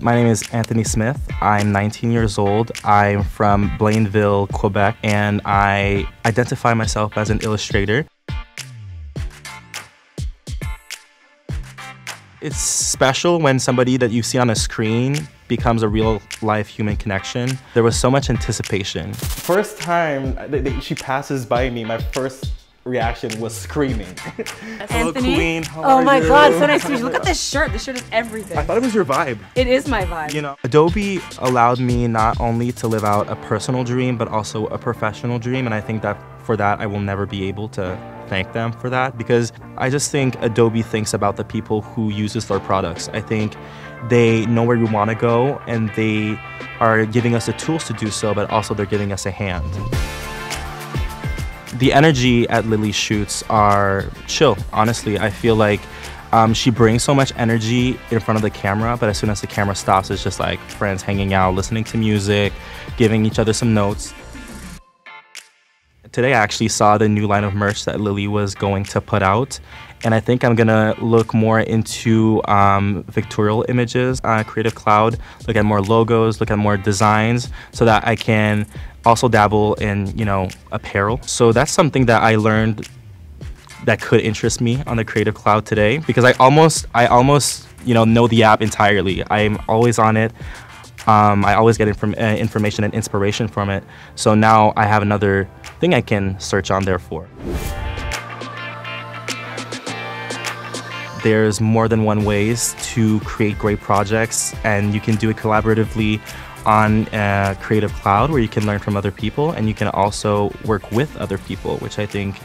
My name is Anthony Smith. I'm 19 years old. I'm from Blainville, Quebec, and I identify myself as an illustrator. It's special when somebody that you see on a screen becomes a real life human connection. There was so much anticipation. First time she passes by me, my first reaction was screaming. Hello, Anthony? Queen. How oh my you? god, so nice to meet you. Look at this shirt. This shirt is everything. I thought it was your vibe. It is my vibe. You know, Adobe allowed me not only to live out a personal dream, but also a professional dream. And I think that for that, I will never be able to thank them for that because I just think Adobe thinks about the people who uses their products. I think they know where we want to go and they are giving us the tools to do so, but also they're giving us a hand. The energy at Lilly's shoots are chill. Honestly, I feel like um, she brings so much energy in front of the camera, but as soon as the camera stops, it's just like friends hanging out, listening to music, giving each other some notes. Today, I actually saw the new line of merch that Lilly was going to put out, and I think I'm gonna look more into um, images, uh, Creative Cloud, look at more logos, look at more designs, so that I can also dabble in, you know, apparel. So that's something that I learned that could interest me on the Creative Cloud today because I almost, I almost, you know, know the app entirely. I'm always on it. Um, I always get inform- uh, information and inspiration from it. So now I have another thing I can search on there for. There's more than one ways to create great projects, and you can do it collaboratively on uh, Creative Cloud, where you can learn from other people, and you can also work with other people, which I think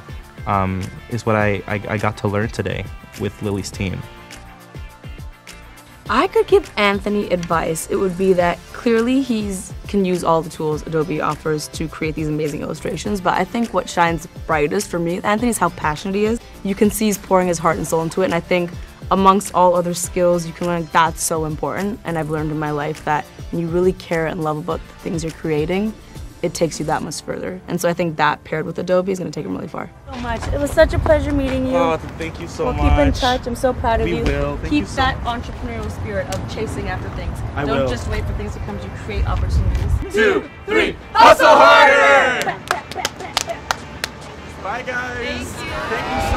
um, is what I, I, I got to learn today with Lilly's team. I could give Anthony advice. It would be that clearly he can use all the tools Adobe offers to create these amazing illustrations, but I think what shines brightest for me, Anthony, is how passionate he is. You can see he's pouring his heart and soul into it, and I think amongst all other skills you can learn that's so important. And I've learned in my life that and you really care and love about the things you're creating, it takes you that much further. And so I think that paired with Adobe is going to take them really far. So much. It was such a pleasure meeting you. Oh, thank you so we'll much. We'll keep in touch. I'm so proud of we you. Will. Thank keep you so that entrepreneurial spirit of chasing after things. I Don't will. just wait for things to come to you. Create opportunities. Two, three, hustle harder! Bye, guys. Thank you. Thank you so